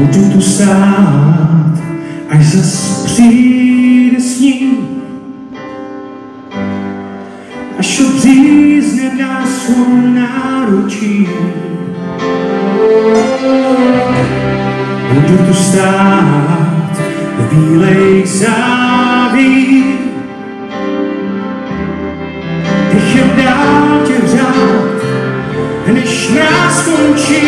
Budu tu stát, až zas přijde s ním, až obřízne nás svou náručí. Budu tu stát v bílej záví, dechem dál tě než nás končí,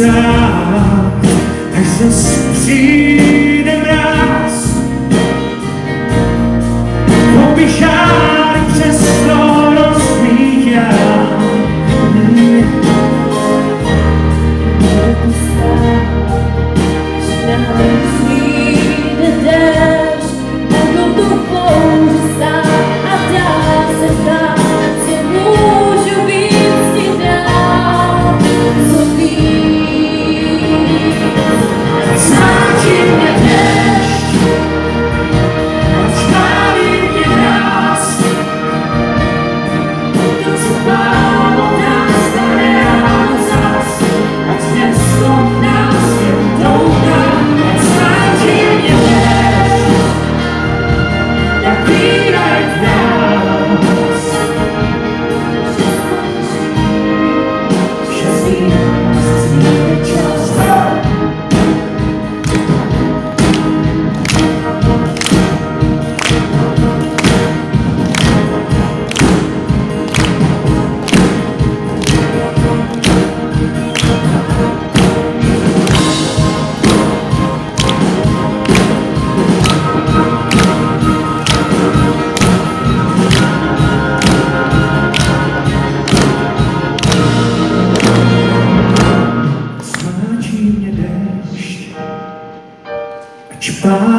Budu tu stát, až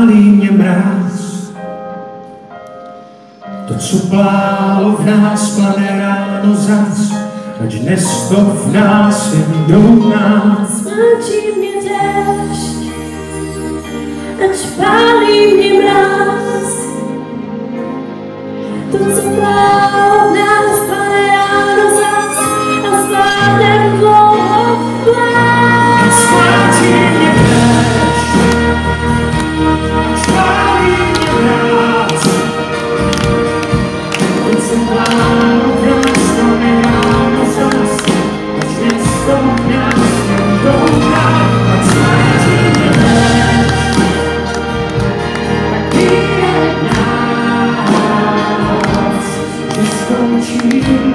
pálí mě mráz. To, co plálo v nás, plane ráno zas, ať dnes to v nás jen doutná. Smáčí mě dešť, ať pálí mě mráz. To, co plálo 去。